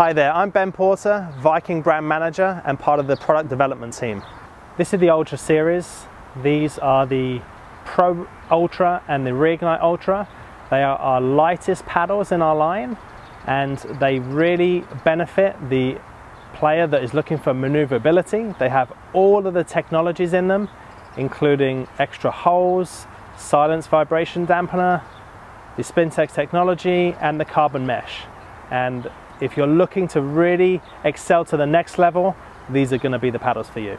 Hi there, I'm Ben Porter, Viking brand manager and part of the product development team. This is the Ultra series. These are the Pro Ultra and the Reignite Ultra. They are our lightest paddles in our line and they really benefit the player that is looking for maneuverability. They have all of the technologies in them, including extra holes, silence vibration dampener, the Spintex technology, and the carbon mesh. And if you're looking to really excel to the next level, these are going to be the paddles for you.